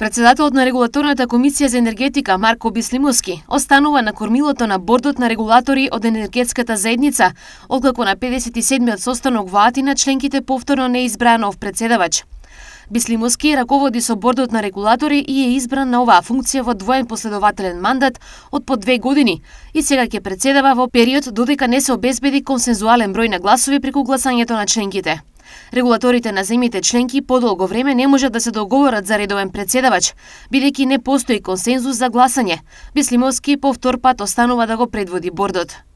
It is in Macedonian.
Председателот на регулаторната комисија за енергетика Марко Бислимовски останува на кормилото на бордот на регулатори од енергетската заедница, откако на 57-миот состанок во Атина членките повторно не избраа нов председавач. Бислимовски раководи со бордот на регулатори и е избран на оваа функција во двоен последователен мандат од по две години и сега ќе председава во период додека не се обезбеди консензуален број на гласови преку гласањето на членките. Регулаторите на земите членки подолго време не можат да се договорат за редовен председавач, бидејќи не постои консензус за гласање. Бислимовски повтор пат останува да го предводи бордот.